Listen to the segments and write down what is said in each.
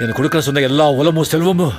எனக்கு கொடுக்க சொன்ன எல்லா உலமும் செல்வமும்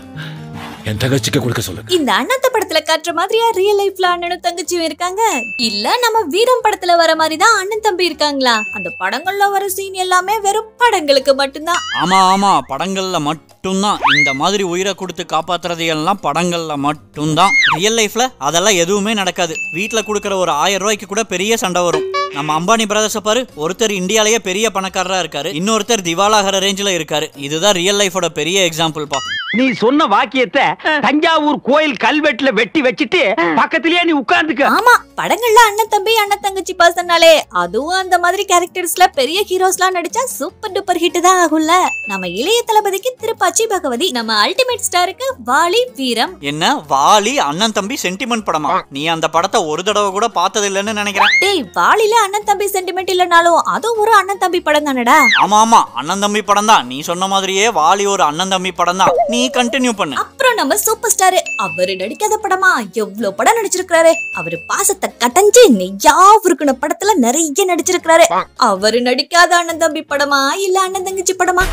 என் தங்கச்சிக்கு கொடுக்க சொல்லுங்க. இந்த அண்ணாத்த படத்துல காட்டுற மாதிரியா ரியல் லைஃப்ல அண்ணனும் தங்கச்சியும் இருக்காங்க? இல்ல நம்ம வீரம் படத்துல வர மாதிரி தான் அண்ணன் தம்பி இருக்காங்களா? அந்த படங்கள்ல வர சீன் எல்லாமே வெறும் படங்களுக்கு மட்டும்தான். ஆமா ஆமா படங்கள்ல மட்டும்தான். இந்த மாதிரி உயிரை கொடுத்து காப்பாத்துறது எல்லாம் படங்கள்ல மட்டும்தான். ரியல் லைஃப்ல அதெல்லாம் எதுவுமே நடக்காது. வீட்ல கொடுக்குற ஒரு ஆயிரம் ரூபாய்க்கு கூட பெரிய சண்டை வரும். நம்ம அம்பானி பிரதர்ஸ பாரு ஒருத்தர் இந்தியாலயே பெரிய பணக்காரரா இருக்காரு இன்னொருத்தர் திவாலாகிற ரேஞ்சில இருக்காரு. இதுதான் ரியல் லைஃபோட பெரிய எக்ஸாம்பிள் பா. நீ சொன்ன வாக்கியத்தை தஞ்சாவூர் கோயில் கல்வெட்டுல வெட்டி வச்சிட்டு பக்கத்திலேயே நீ உட்கார்ந்துக்க. ஆமா படங்கள்ல அண்ணன் தம்பி அண்ணன் தங்கச்சி பாசனாலே அதுவும் அந்த மாதிரி கேரக்டர்ஸ்ல பெரிய ஹீரோஸ்லாம் நடிச்சா சூப்பர் டூப்பர் ஹிட் தான் ஆகும்ல. நம்ம இளைய தளபதிக்கு திருப்பாச்சி பகவதி நம்ம அல்டிமேட் ஸ்டாருக்கு வாலி வீரம். என்ன வாலி அண்ணன் தம்பி சென்டிமெண்ட் படமா? நீ அந்த படத்தை ஒரு தடவை கூட பார்த்தது இல்லைன்னு நினைக்கிறேன். டேய் வாலில அண்ணன் தம்பி சென்டிமெண்ட் இல்லனாலும் அதுவும் ஒரு அண்ணன் தம்பி படம் தானடா? ஆமா ஆமா. அண்ணன் தம்பி படம் தான். நீ சொன்ன மாதிரியே வாலி ஒரு அண்ணன் தம்பி படம் தான். நீ கண்டினியூ பண்ணு. அப்புறம் நம்ம சூப்பர் ஸ்டார் அவரு நடிக்காத படமா? எவ்வளவு படம் நடிச்சிருக்காரு அவரு பாசத்தை கட்டஞ்சு நெய்யா உருக்குன படத்துல நிறைய நடிச்சிருக்காரு அவரு நடிக்காத அண்ணன் தம்பி படமா? இல்ல அண்ணன் தங்கச்சி படமா?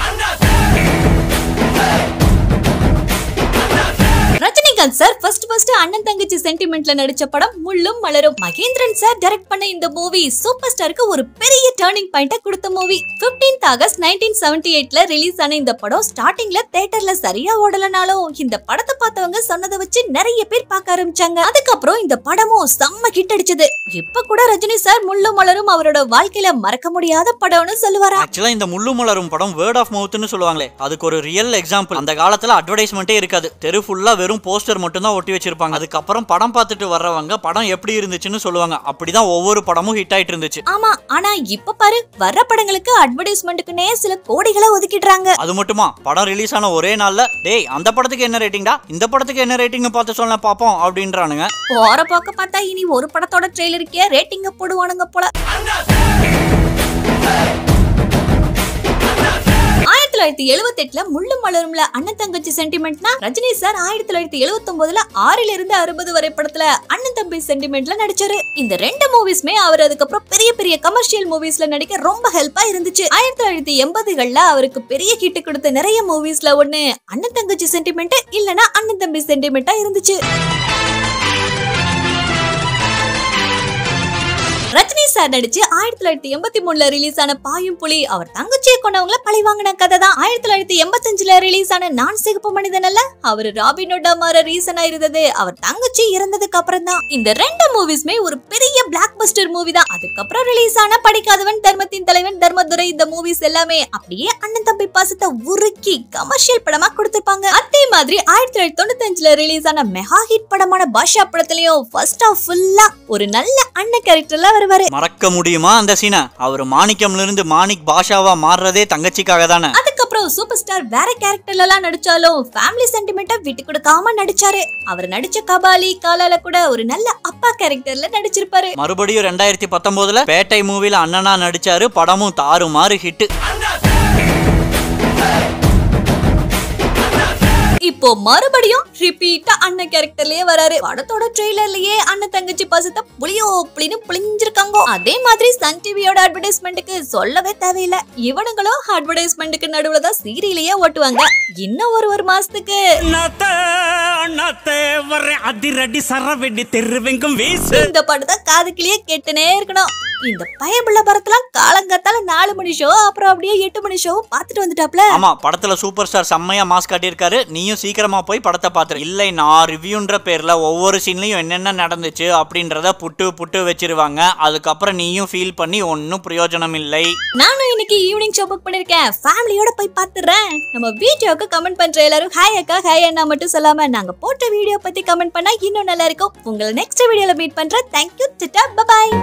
ரஜினிகாந்த் சார். ஃபர்ஸ்ட் ஃபர்ஸ்ட் அண்ணன் தங்கச்சி சென்டிமெண்ட்ல நடிச்ச படம் முள்ளும் மலரும். மகேந்திரன் சார் டைரக்ட் பண்ண இந்த மூவி சூப்பர் ஸ்டாருக்கு ஒரு பெரிய டேர்னிங் பாயிண்ட கொடுத்த movie 15th August nineteen seventy எயிட்ல ரிலீஸ் ஆன இந்த படம் ஸ்டார்டிங்ல தேட்டர்ல சரியா ஓடலனாலும் இந்த படத்தை பார்த்தவங்க சொன்னதை வச்சு நிறைய பேர் பார்க்க ஆரம்பிச்சாங்க. அதுக்கப்புறம் இந்த படமும் செம்ம ஹிட் அடிச்சது. இப்ப கூட ரஜினி சார் முள்ளும் மலரும் அவரோட வாழ்க்கையில மறக்க முடியாத படம்னு சொல்லுவாரா? ஆக்சுவலா இந்த முள்ளு மலரும் படம் வேர்ட் ஆஃப் மவுத்னு சொல்லுவாங்களே. அதுக்கு ஒரு ரியல் எக்ஸாம்பிள் அந்த காலத்துல அட்வர்டைஸ்மெண்ட்டே இருக்காது. தெரு ஃபுல்லா வெறும் போஸ்டர் மட்டும் தான் ஒட்டி வச்சிருப்பாங்க. அதுக்கப்புறம் படம் பார்த்துட்டு வர்றவங்க படம் எப்படி இருந்துச்சுன்னு சொல்லுவாங்க. அப்படிதான் ஒவ்வொரு படமும் ஹிட் ஆயிட்டு இருந்துச்சு. ஆமா ஆனா இப்ப பாரு வர்ற படங்களுக்கு அட்வர்டைஸ்மெண்ட்டுக்குனே சில கோடிகளை ஒதுக்கிடுறாங்க. அது மட்டுமா? படம் ரிலீஸ் ஆன ஒரே நாள்ல டேய் அந்த படத்துக்கு என்ன ரேட்டிங்டா இந்த படத்துக்கு என்ன ரேட்டிங் பார்த்து சொல்ல பாப்போம் அப்படின்றானுங்க. போற போக்க பார்த்தா இனி ஒரு படத்தோட ட்ரெய்லருக்கே ரேட்டிங்க போடுவானுங்க போல. தொள்ளாயிரத்தி எழுபத்தி எட்டுல முள்ளு மலரும்ல அண்ணன் தங்கச்சி சென்டிமெண்ட்னா ரஜினி சார் ஆயிரத்தி தொள்ளாயிரத்தி எழுபத்தி ஒன்பதுல ஆறில இருந்து அறுபது வரை படத்துல அண்ணன் தம்பி சென்டிமெண்ட்ல நடிச்சாரு. இந்த ரெண்டு மூவிஸ்மே அவர் அதுக்கப்புறம் பெரிய பெரிய கமர்ஷியல் மூவிஸ்ல நடிக்க ரொம்ப ஹெல்ப்பா இருந்துச்சு. ஆயிரத்தி தொள்ளாயிரத்தி எண்பதுகள்ல அவருக்கு பெரிய ஹிட் கொடுத்த நிறைய மூவிஸ்ல ஒண்ணு அண்ணன் தங்கச்சி சென்டிமெண்ட் இல்லனா அண்ணன் தம்பி சென்டிமெண்டா இருந்துச்சு. சார் நடிச்சு ஆயிரத்தி தொள்ளாயிரத்தி எண்பத்தி மூணுல ரிலீஸ் ஆன பாயும் புலி அவர் தங்கச்சியை கொண்டவங்கள பழி வாங்கின கதை தான் ஆயிரத்தி தொள்ளாயிரத்தி எண்பத்தஞ்சுல ரிலீஸ் ஆன நான் சிகப்பு மனிதன் அல்ல அவர் ராபினோட மாற ரீசனா இருந்தது அவர் தங்கச்சி இறந்ததுக்கு அப்புறம் தான் இந்த ரெண்டு மூவிஸ்மே ஒரு பெரிய பிளாக் பஸ்டர் மூவி தான். அதுக்கப்புறம் ரிலீஸ் ஆன படிக்காதவன் தர்மத்தின் தலைவன் தர்மதுரை இந்த மூவிஸ் எல்லாமே அப்படியே அண்ணன் தம்பி பாசத்தை உருக்கி கமர்ஷியல் படமா கொடுத்திருப்பாங்க. அதே மாதிரி ஆயிரத்தி தொள்ளாயிரத்தி தொண்ணூத்தஞ்சுல ரிலீஸ் ஆன மெகா ஹிட் படமான பாஷா படத்துலயும் ஃபர்ஸ்ட் ஆஃப் ஃபுல்லா ஒரு நல்ல அண்ணன் கேரக்டர்ல வருவாரு. மறக்க முடியுமா அந்த சீனை? அவர் மாணிக்கம்ல இருந்து மாணிக் பாஷாவா மாறுறதே தங்கச்சிக்காக தானே. அதுக்கப்புறம் சூப்பர் ஸ்டார் வேற கேரக்டர்ல எல்லாம் நடிச்சாலும் ஃபேமிலி சென்டிமெண்ட்டை விட்டு கொடுக்காம நடிச்சாரு. அவர் நடிச்ச கபாலி காலால கூட ஒரு நல்ல அப்பா கேரக்டர்ல நடிச்சிருப்பாரு. மறுபடியும் ரெண்டாயிரத்தி பத்தொன்பதுல பேட்டை மூவில அண்ணனா நடிச்சாரு படமும் தாறுமாறு ஹிட் இப்போ மறுபடியும் ரிப்பீட்டா அண்ணன் கேரக்டர்லயே வராரு. படத்தோட ட்ரெய்லர்லயே அண்ணன் தங்கச்சி பாசத்தை புளியோ புளின்னு புளிஞ்சிருக்காங்க. அதே மாதிரி சன் டிவியோட அட்வர்டைஸ்மெண்ட்டுக்கு சொல்லவே தேவையில்லை. இவனுங்களும் அட்வர்டைஸ்மெண்ட்டுக்கு நடுவுல தான் சீரியலையே ஓட்டுவாங்க. இன்னும் ஒரு ஒரு மாசத்துக்கு. அதிரடி சரவெடி தெருவெங்கும் வீசு. இந்த படத்தை காதுக்குள்ளேயே கேட்டுனே இருக்கணும். இந்த பயபுள்ள படத்தெல்லாம் காலங்காத்தால நாலு மணி ஷோ அப்புறம் அப்படியே எட்டு மணி ஷோ பார்த்துட்டு வந்துட்டாப்ல. ஆமா படத்துல சூப்பர் ஸ்டார் செம்மையா மாஸ் காட்டியிருக்காரு. நீயும் சீக்கிரமா போய் படத்தை பாத்துரு இல்லை நான் ரிவ்யூன்ற பேர்ல ஒவ்வொரு சீன்லயும் என்னென்ன நடந்துச்சு அப்படின்றத புட்டு புட்டு வச்சிருவாங்க. அதுக்கப்புறம் நீயும் ஃபீல் பண்ணி ஒன்னும் பிரயோஜனம் இல்லை. நானும் இன்னைக்கு ஈவினிங் ஷோ புக் பண்ணிருக்கேன். ஃபேமிலியோட போய் பாத்துறேன் நம்ம வீடியோக்கு கமெண்ட் பண்ற எல்லாரும் ஹாய் அக்கா ஹாய் அண்ணா மட்டும் சொல்லாம நாங்க போட்ட வீடியோ பத்தி கமெண்ட் பண்ணா இன்னும் நல்லா இருக்கும். உங்களை நெக்ஸ்ட் வீடியோல மீட் பண்றேன். தேங்க்யூ சிட்டா பபாய்